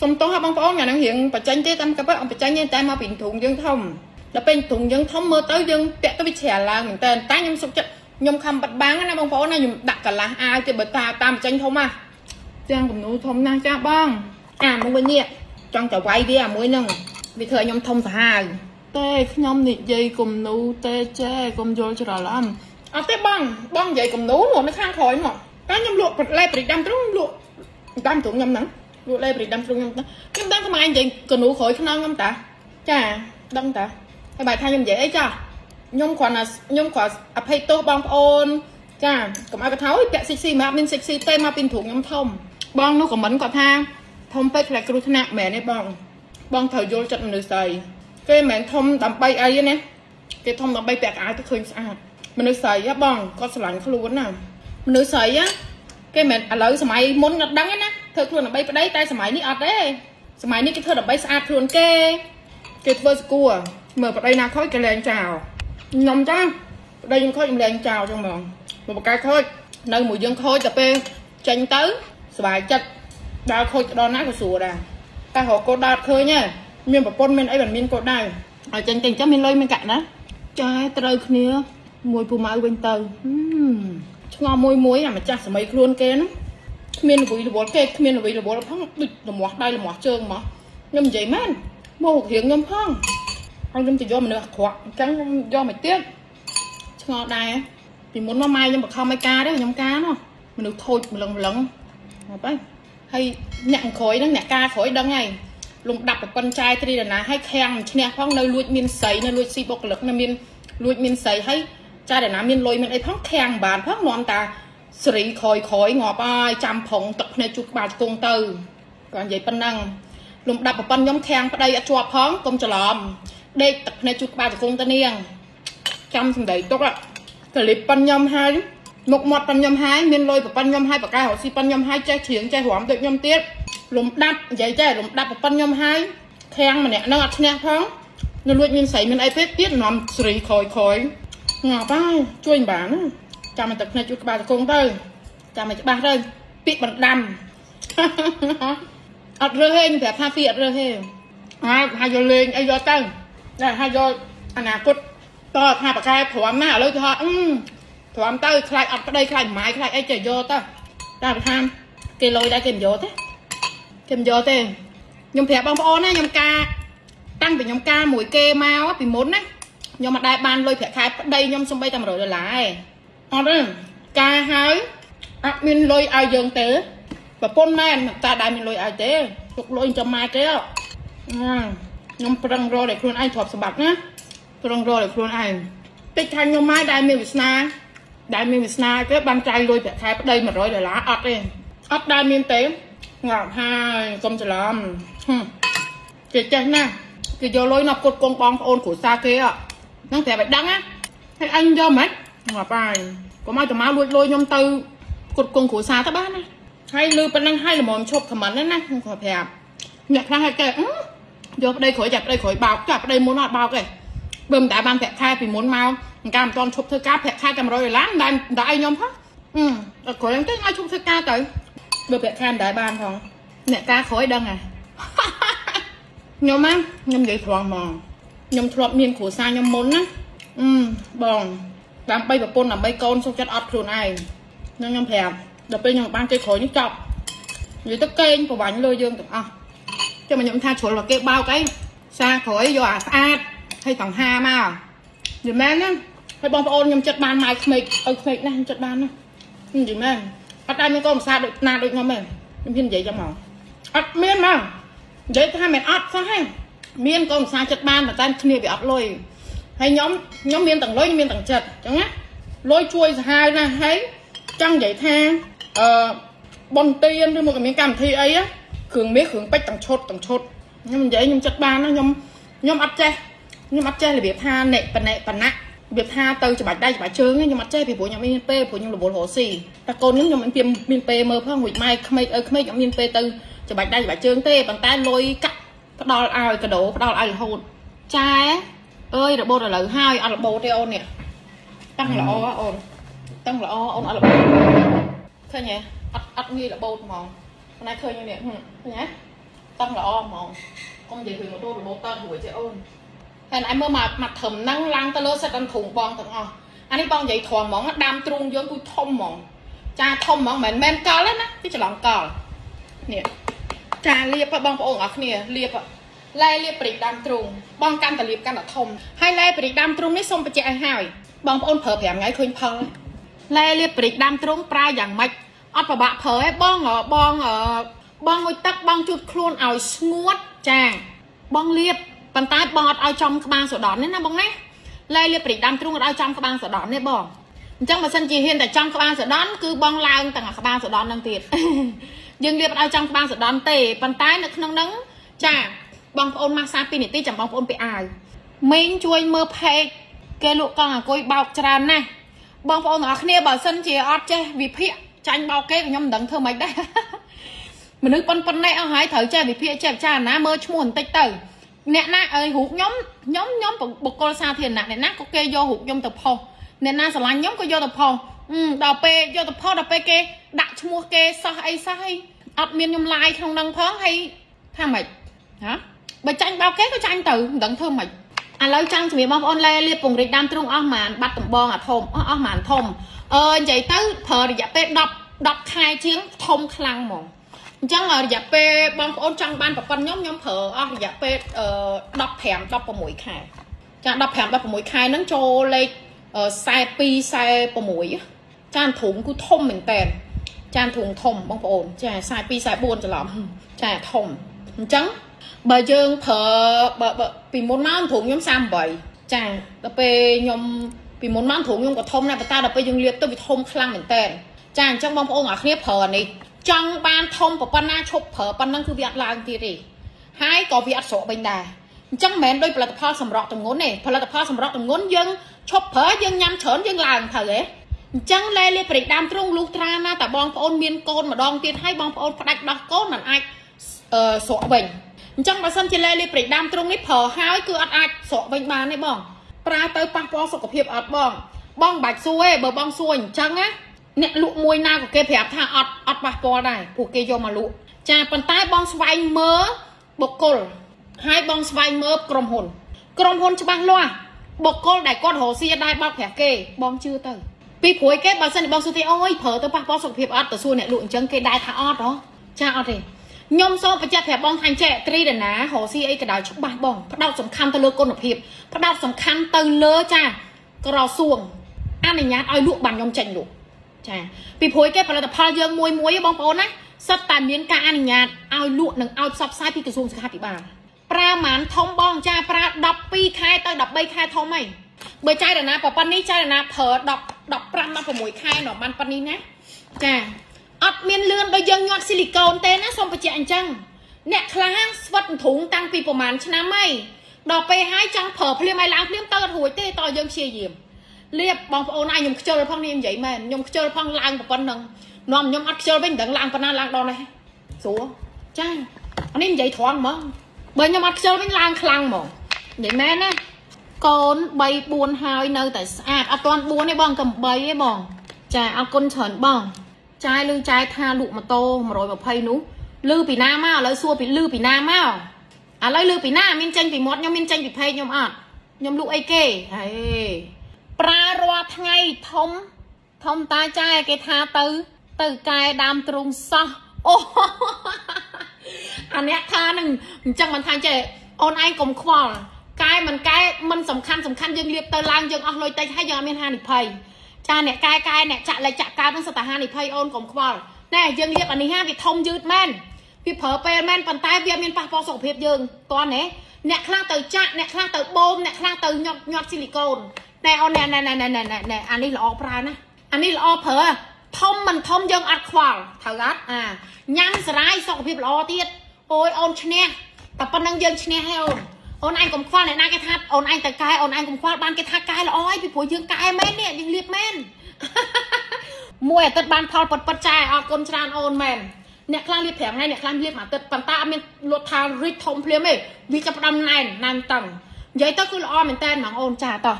សុំទោសបងប្អូនអានឹងរៀងបច្ចេកទេតាមក៏ប៉បច្ចេកទេតែមកពីទ្រុងយើងធំដល់ពេលទ្រុងយើងធំមើលទៅយើងពាក់ទៅវាជ្រាលឡើងមែនតើតែខ្ញុំសុខចិត្តខ្ញុំខំបិទបាំងណាបងប្អូនណាខ្ញុំដាក់កន្លះអាវទៅបើតាតាមបច្ចេកធំណាទាំងគំនូធំណាស់ចាបង អាមួយវិញនេះចង់ទៅវាយវាអាមួយហ្នឹងវាធ្វើឲ្យខ្ញុំធំសាហាវតែខ្ញុំនិយាយគំនូតែចេកុំយល់ច្រឡំអត់ទេបងបងនិយាយគំនូនោះនៅខាងក្រោយមកតែខ្ញុំលក់លេបរិដាំទ្រុងលក់ដាំទ្រុងខ្ញុំហ្នឹង លក់លេបរិដាំទ្រុងខ្ញុំខ្ញុំដឹងថាម៉ែនិយាយកនូក្រោយខ្នងខ្ញុំតាចាដឹងតាហើយបែរថាខ្ញុំនិយាយអីចាខ្ញុំគ្រាន់តែខ្ញុំគ្រាន់អភ័យទោសបងប្អូនចាកុំឲ្យបថោយពាក់ស៊ីស៊ីមកមានស៊ីស៊ីទេមកពីទ្រុងខ្ញុំធំបងនោះខមមិនគាត់ថាធំពេកខ្លាចគ្រោះថ្នាក់មែនទេបង បងត្រូវយល់ចិត្តមនុស្សស្អីគេមិនមែនធំដើម្បីអីទេណាគេធំដើម្បីពាក់កៅអៅទៅឃើញស្អាតមនុស្សស្រីហ៎បងគាត់ស្រឡាញ់ខ្លួនណាមនុស្សស្រីហ៎គេមិនឥឡូវសម័យមុនអត់ដឹងទេណា ធ្វើខ្លួនដើម្បីប្តីតែសម័យនេះអត់ទេសម័យនេះគេធ្វើដើម្បីស្អាតខ្លួនគេគេធ្វើស្គួរមើលប្តីណាខូចគេលែងចោលខ្ញុំចាប្តីខ្ញុំខូចខ្ញុំលែងចោលចឹងហ្មងមកបកកាយខូចនៅមួយយើងខូចតែពេលចេញទៅសុបាយចិត្តដើរខូចដល់ណាក៏ស្រួលដែរតែរកកូនដើរឃើញហ៎មានប្រពន្ធមានអីមិនមានកូនដែរឲ្យចេញទៅអញ្ចឹងមានលុយមានកាក់ណាចាត្រូវគ្នាមួយពូម៉ៅវិញទៅឆ្ងល់មួយមួយអាម្ចាស់សម័យខ្លួនគេណា គ្មានល្វីរវល់គេគ្មានល្វីរវល់ផងដូចលមាស់ដៃលមាស់ជើងមកខ្ញុំនិយាយមែនមករៀងខ្ញុំផងហើយខ្ញុំទៅយកមនុស្សអាក្រក់អញ្ចឹងខ្ញុំយកមកទៀតឆ្ងល់ដែរពីមុនមកម៉ែខ្ញុំបខំឲ្យការទេខ្ញុំការនោះមនុស្សថូចម្លឹងម្លឹងមកទៅហើយអ្នកក្រោយហ្នឹងអ្នកការក្រោយដឹងហើយលំដាប់ប្រពន្ធចាយត្រីដណាហើយខាំងឈ្នះផងនៅលួចមានស្រីនៅលួចស៊ីបុគ្គលិកនៅមានលួចមានស្រីហើយចាដណាមានលុយមានអីផងខាំងបានផងនាំតា ស្រីក្រោយក្រោយងាប់ហើយចាំប្រងទឹកភ្នែកជូតក្បាលជង្គង់ទៅគាត់និយាយប៉ុណ្ណឹងលំដាប់ប្រពន្ធខ្ញុំខាំងប្តីអត់ជាប់ផងកុំច្រឡំដេកទឹកភ្នែកជូតក្បាលជង្គង់ទៅនាងចាំសម្ដីទុកកលិបប៉ុនខ្ញុំហើយមុខមាត់ប៉ុនខ្ញុំហើយមានលុយប្រប៉ុនខ្ញុំហើយបកកែរកស៊ីប៉ុនខ្ញុំហើយចេះជ្រៀងចេះរំដូចខ្ញុំទៀតលំដាប់និយាយចេះលំដាប់ប្រប៉ុនខ្ញុំហើយខាំងម្នាក់នឹងអត់ឈ្នះផងនៅលួចមានស្រីមានអីពេកទៀតនាំស្រីខ້ອຍខ້ອຍងាប់ហើយជួយមិនបាន ចាំឲ្យទឹកភ្នែកជួយក្បាលជង្គង់ទៅចាំឲ្យច្បាស់ទៅពាក្យបណ្ដាំអត់រើសទេខ្ញុំប្រាប់ថាពីអត់រើសទេហើយហើយយកលេងអីយកទៅតែហើយយកអនាគតតថាបកែព្រមណាឥឡូវថាអឺព្រមទៅខ្លាចអត់ប្តីខ្លាចម៉ាយខ្លាចអីចេះយកទៅតែបើថាគេលុយដែរគេមិនយកទេគេមិនយកទេខ្ញុំប្រាប់បងប្អូនណាខ្ញុំការតាំងពីខ្ញុំការមួយគេមកពីមុនណាខ្ញុំមិនដែលបានលុយប្រាក់ខែប្តីខ្ញុំសំបីតែ100ដុល្លារឯង អត់ទេការហើយអត់មានលុយឲ្យយើងទេប្រពន្ធមែនតែដែលមានលុយឲ្យទេទុកលុយចាំម៉ែគេខ្ញុំប្រឹងរកឲ្យខ្លួនឯងទ្រព្យសម្បត្តិណាប្រឹងរកឲ្យខ្លួនឯងតិចថាខ្ញុំម៉ែដែលមានវាសនាដែលមានវាសនាគេបានចាយលុយប្រាក់ខែប្តី100ដុល្លារអត់ទេអត់ដែលមានទេងាប់ហើយកុំច្រឡំគេចេះណាគេយកលុយមកគុតគងបងប្អូនគ្រួសារគេហ្នឹងប្រាប់ឲ្យដឹងណាហើយអញយកមិន ងាប់ហើយកុំឲ្យតាម៉ៅលួចលុយខ្ញុំទៅគុតគងគ្រួសារទៅបានណាហើយលឺប៉ុណ្ណឹងហើយល្មមឈប់ខមមិនណាខ្ញុំគាត់ប្រាប់អ្នកខ្លះឲ្យគេយកប្តីក្រោយចាប់ប្តីក្រោយបោកចាប់ប្តីមុនអត់បោកទេបើមិនដែលបានប្រាក់ខែពីមុនមកអង្ការមិនទាន់ឈប់ធ្វើការប្រាក់ខែតែ100ដុល្លារមិនដែលមិនដែលឲ្យខ្ញុំផងអឺអត់ក្រោយហ្នឹងទៅឲ្យឈប់ធ្វើការទៅបើប្រាក់ខែមិនដែលបានផងអ្នកការក្រោយដឹងហ่ะខ្ញុំណាខ្ញុំនិយាយត្រង់ហ្មងខ្ញុំធ្លាប់មានគ្រួសារខ្ញុំមុនណាអឺបង ដើម្បីប្រពន្ធដើម្បីកូនសុខចិត្តអត់ខ្លួនឯងខ្ញុំខ្ញុំប្រាប់ដល់ពេលខ្ញុំបានគេក្រោយនេះចប់និយាយទៅកេងប្រវាញ់លើយើងទាំងអស់ចាំខ្ញុំថាជ្រុលមកគេបោកអីសាក្រោយយកអាស្អាតហើយតង្ហាមកយល់មែនណាហើយបងប្អូនខ្ញុំចិត្តបានម៉ៅក្មេកឲ្យក្មេកណាស់ខ្ញុំចិត្តបានណានិយាយមែនអត់ដែលមានកូនភាសាដូចណាដូចខ្ញុំទេខ្ញុំហ៊ាននិយាយចឹងមកអត់មានមកនិយាយថាមិនអត់សោះហ្នឹងមានកូនភាសាចិត្តបានតែគ្នាវាអត់លុយ ហើយខ្ញុំខ្ញុំមានទាំងលុយមានទាំងចិត្តអញ្ចឹងណាលុយជួយសាហាវណាស់ហើយចង់និយាយថាអឺបនទៀនឬមកក៏មានកម្មវិធីអីគ្រឿងមាសគ្រឿងពេជ្រទាំងឈុតទាំងឈុតខ្ញុំនិយាយខ្ញុំចិត្តបានណាខ្ញុំខ្ញុំអត់ចេះខ្ញុំអត់ចេះរបៀបថាអ្នកបណិបណៈរបៀបថាទៅច្បាច់ដៃច្បាច់ជើងខ្ញុំអត់ចេះពីព្រោះខ្ញុំមានពេលព្រោះខ្ញុំរវល់រស់ស៊ីតែកូនខ្ញុំខ្ញុំមានមានពេលមើលផងរួចម៉ែក្មេកអើក្មេកខ្ញុំមានពេលទៅច្បាច់ដៃច្បាច់ជើងទេប៉ុន្តែលុយកាក់ផ្ដល់ឲ្យកដោផ្ដល់ឲ្យរហូតចា អើយរបូតឥឡូវហើយអត់របូតទេអូននេះតាំងល្អអូនតាំងល្អអូនអត់របូតឃើញទេអត់អត់ងាយរបូតហ្មងប៉ុន្តែឃើញនេះឃើញទេឃតឹងល្អហ្មងកុំនិយាយពីម៉ូតូរបូតតរួយទេអូនហើយឯមើលមកមកធំហ្នឹងឡើងទៅលើសិតអន្ទ្រូងបងទាំងអស់អានេះបងនិយាយធំហ្មងដាំទ្រូងយើងគឺធំហ្មងចាធំហ្មងមិនមែនកលទេណាគឺច្រឡំកលនេះចាលៀបបងប្អូនអរគ្នាលៀប ឡែលៀបព្រិចដាំទ្រូងបងកាន់តលៀបកាន់តែធំហើយឡែព្រិចដាំទ្រូងនេះសូមបញ្ជាក់ឲ្យហើយបងប្អូនប្រើ5ថ្ងៃឃើញផលឡែលៀបព្រិចដាំទ្រូងប្រើយ៉ាងម៉េចអត់ប្របាក់ប្រើទេបងបងបងងុយទឹកបងជូតខ្លួនឲ្យស្ងួតចាបងលៀបប៉ុន្តែបងអត់ឲ្យចំក្បាលសូដនទេណាបងណាលែលៀបព្រិចដាំទ្រូងអត់ឲ្យចំក្បាលសូដនទេបងអញ្ចឹងបើសិនជាហ៊ានតែចំក្បាលសូដនគឺបងឡើងទាំងក្បាលសូដននឹងទៀតយើងលៀបអត់ឲ្យចំក្បាលសូដនទេប៉ុន្តែនៅក្នុងហ្នឹងចា បងប្អូនម៉ាស្សា2នាទីចាំបងប្អូនពីអាវមីងជួយមើលផេកគេលក់កង់អង្គុយបោកច្រើនណាស់បងប្អូនទាំងអស់គ្នាបើសិនជាអត់ចេះវិភាគចាញ់បោកគេខ្ញុំមិនដឹងធ្វើម៉េចដែរមនុស្សប៉ុនប៉ុណ្ណេះអស់ហើយត្រូវចេះវិភាគចេះពិចារណាមើលឈ្មោះបន្តិចទៅអ្នកណាអើយរូបខ្ញុំខ្ញុំខ្ញុំបុគ្គលសាធារណៈអ្នកណាក៏គេយករូបខ្ញុំទៅផុសអ្នកណាស្រឡាញ់ខ្ញុំក៏យកទៅផុសដល់ពេលយកទៅផុសដល់ពេលគេដាក់ឈ្មោះគេសោះអីសោះអីអត់មានខ្ញុំឡាយក្នុងនឹងផងហើយថាម៉េចហ៎ បើចាញ់បោកគេក៏ចាញ់ទៅមិនដឹងធ្វើម៉េចឥឡូវចង់ជំរាបបងប្អូនលែលៀបពង្រីកដើមទ្រូងអស់ម៉ានបាត់ដំបងអាធំអស់អស់ម៉ានធំអឺនិយាយទៅប្រើរយៈពេល10 10ខែជាងធំខ្លាំងហ្មងអញ្ចឹងរយៈពេលបងប្អូនចង់បានប្រព័ន្ធខ្ញុំខ្ញុំប្រើអស់រយៈពេល15 16ខែចា15 16ខែហ្នឹងចូលលេខ42 46ចានធុងគឺធំមែនតើចានធុងធំបងប្អូនចា42 44ច្រឡំចាធំអញ្ចឹង បើយើងប្រើបើពីមុនមកធុងខ្ញុំ38ចាដល់ពេលខ្ញុំពីមុនមកធុងខ្ញុំក៏ធំដែរប៉ុន្តែដល់ពេលយើងលាបទៅវាធំខ្លាំងមែនតើចាអញ្ចឹងបងប្អូនអ្នកគ្នាប្រើអានេះចង់បានធំប៉ុណ្ណាឈប់ប្រើប៉ុណ្ណឹងគឺវាអត់ឡើងទៀតទេហើយក៏វាអត់ស្រកវិញដែរអញ្ចឹងមិនមែនដូចផលិតផលសម្រក់ទម្ងន់ទេផលិតផលសម្រក់ទម្ងន់យើងឈប់ប្រើយើងញ៉ាំច្រើនយើងឡើងទៅហ៎អញ្ចឹងលែលាប្រេកដើមទ្រូងលុះត្រាណាតែបងប្អូនមានកូនម្ដងទៀតហើយបងប្អូនផ្ដាច់ដោះកូនមិនអាចអឺស្រកវិញ អញ្ចឹងបើសិនជាលែលាប្រេកដើមទ្រូងនេះប្រើហើយគឺអត់អាចស្រកវិញបានទេបងប្រើទៅប៉ះពាល់សុខភាពអត់បង បងមិនបាច់សួរទេបើបងសួរអញ្ចឹងណាអ្នកលក់មួយណាក៏គេប្រាប់ថាអត់អត់ប៉ះពាល់ដែរពួកគេយកមកលក់ចាប៉ុន្តែបងស្វែងមើលបុគ្គលហើយបងស្វែងមើលក្រុមហ៊ុនក្រុមហ៊ុនច្បាស់លាស់បុគ្គលដែលគាត់រកស៊ីដែរបោកប្រាស់គេបងជឿទៅពីព្រួយគេបើសិនបងសួរទីអូយប្រើទៅប៉ះពាល់សុខភាពអត់ទៅសួរអ្នកលក់អញ្ចឹងគេដែរថាអត់ហ៎ចាអត់ទេ ខ្ញុំសូមបញ្ជាក់ប្រាប់បងថាចេះត្រីដណារកស៊ីអីក៏ដោយច្បាស់បងផ្ដោតសំខាន់ទៅលើគុណភាពផ្ដោតសំខាន់ទៅលើចាក្រសួងអនុញ្ញាតឲ្យលក់បានខ្ញុំចេញលក់ចាពីព្រួយគេផលិតផលយើងមួយមួយបងប្អូនណាសិតតែមានការអនុញ្ញាតឲ្យលក់និងឲ្យផ្សព្វផ្សាយពីក្រសួងសុខាភិបាលប្រើម៉ានធំបងចាប្រើ12ខែទៅ13ខែធំហីបើចៃរណាប៉ុណ្ណេះចៃរណាប្រើ10 15 16ខែនៅបានប៉ុណ្ណេះណាចា អត់មានលឿនដូចយើងញាត់ស៊ីលីកូនទេណាសូមបញ្ជាក់អញ្ចឹងអ្នកខ្លះស្វិតធុងតាំងពីប្រហែលឆ្នាំហើយដល់ពេលហើយចង់ប្រើភ្លាមឲ្យឡើងភ្លាមទៅអត់រួចទេតើយើងព្យាយាមលៀបបងប្អូនឯងខ្ញុំខ្ជិលផងនេះនិយាយមែនខ្ញុំខ្ជិលផងឡើងប៉ុណ្ណឹងនាំខ្ញុំអត់ខ្ជិលវិញដឹងឡើងប៉ុណ្ណាឡើងដល់នេះស្រួលចាអានេះនិយាយត្រង់ហ្មងបើខ្ញុំអត់ខ្ជិលវិញឡើងខ្លាំងហ្មងនិយាយមែនណាកូន3 4ហើយនៅតែស្អាតអត់ទាន់4ទេបងកំ3ទេបងចាអរគុណច្រើនបង ចាយលឺចាយថាលក់ម៉ូតូ120នោះលឺពីណាមកឥឡូវសួរពីលឺពីណាមកឥឡូវលឺពីណាមានចេញពីមាត់ខ្ញុំមានចេញពីពេកខ្ញុំអត់ខ្ញុំលក់អីគេហេប្រើរាល់ថ្ងៃធំធំតាចែគេថាទៅ ទៅកែដើមទ្រូងសោះអូអាអ្នកថានឹងអញ្ចឹងមិនថាចេះអូនឯងកុំខ្វល់កែមិនកែមិនសំខាន់សំខាន់យើងលៀបទៅឡើងយើងអស់លុយតិចហើយយើងអត់មានហានិភ័យ ចាអ្នកកែកែអ្នកចាក់លេខចាក់កើតនឹងសតហានិភ័យអូនកុំខ្វល់ណែយើងលៀបអានេះហាវាធំយឺតមែនវាប្រើពេលមែនប៉ុន្តែវាមានប៉ះពាល់សុខភាពយើងតោះណែអ្នកខ្លះទៅចាក់អ្នកខ្លះទៅបូមអ្នកខ្លះទៅញាត់ញាត់ស៊ីលីកូនតែអូនណែណែណែណែណែណែអានេះល្អប្រើណាអានេះល្អប្រើធំមិនធំយើងអត់ខ្វល់ត្រូវអត់អាញ៉ាំសារាយសុខភាពល្អទៀតអូយអូនឈ្នះតែប៉ុណ្្នឹងយើងឈ្នះហើយអូន អូនឯងកុំខ្វល់អ្នកណាគេថាអូនឯងទៅកែអូនឯងកុំខ្វល់បានគេថាកែល្អហើយពីព្រោះយើងកែមែននេះយើងលៀបមែនមួយអាទិត្យបានផលពិតពិតចាអរគុណច្រើនអូនមែនអ្នកខ្លះលៀប5ថ្ងៃអ្នកខ្លះលៀបមួយអាទិត្យប៉ុន្តែអត់មានលក់ថារីកធំភ្លាមទេវាចាប់ផ្ដើមណែនណែនតឹងនិយាយទៅគឺល្អមែនតើហ្មងអូនចាតោះ